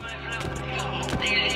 Niggas in love.